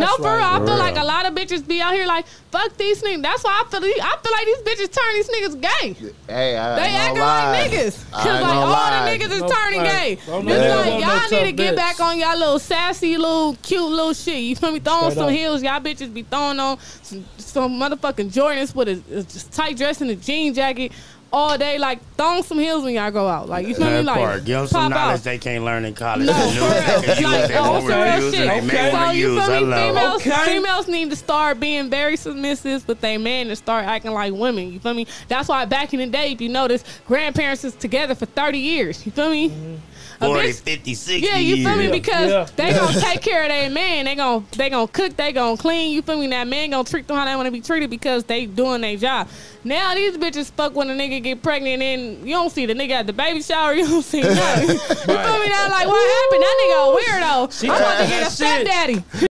no, for right. real. I feel like a lot of bitches be out here like, fuck these niggas. That's why I feel I feel like these bitches turn these niggas gay. Hey, I They ain't acting lie. like niggas. Cause like all lie. the niggas is No, turning right. gay. It's like y'all no need to tough get bitch. back on y'all little sassy little cute little shit. You feel me? Throwing Straight some up. heels. Y'all bitches be throwing on some, some motherfucking Jordans with a, a tight dress and a jean jacket all day. Like throwing some heels when y'all go out. Like you feel me? Like part. Give them some pop knowledge out. they can't learn in college. No, They for knew it. They real. use Like, they want for to real shit. and they may So you use. feel I me? Females, Okay. females need to start being very submissive with their men and start acting like women. You feel me? That's why back in the day, if you notice, grandparents is together for thirty years. You feel me? A 40, bitch- 50, 60 yeah, you feel me? years. Because Yeah. they gonna take care of their man. They gonna they gonna cook. They gonna clean. You feel me? That man gonna treat them how they want to be treated because they doing their job. Now these bitches fuck when a nigga get pregnant and you don't see the nigga at the baby shower. You don't see nothing. you feel me? Now like what happened? That nigga a weirdo. She I'm about to get a that shit. stepdaddy.